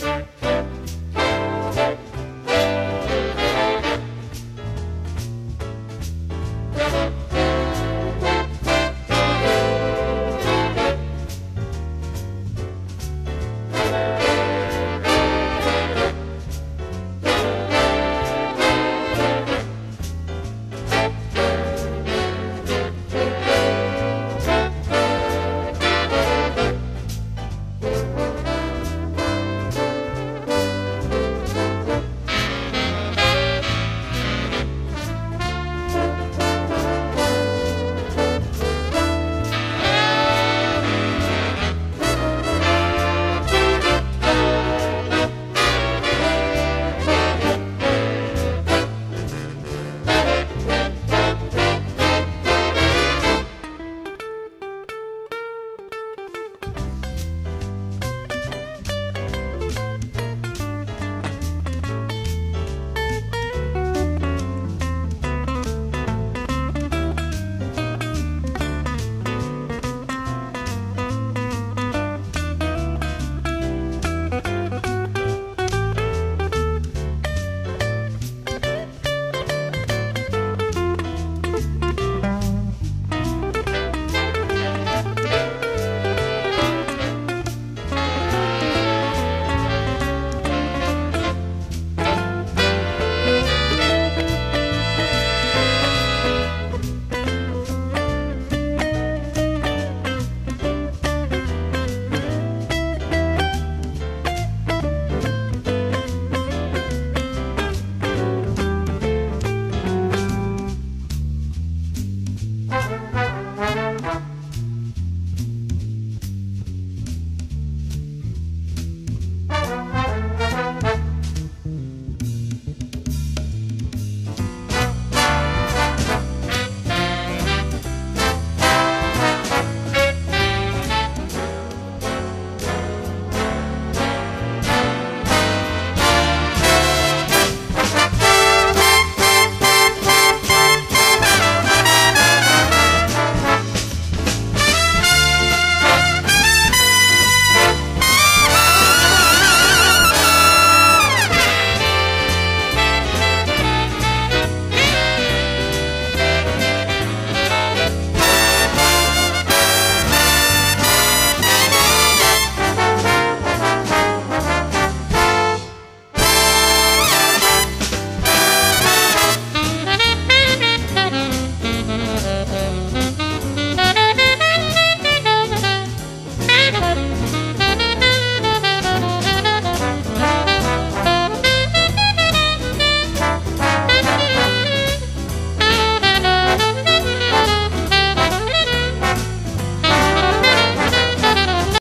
Bye.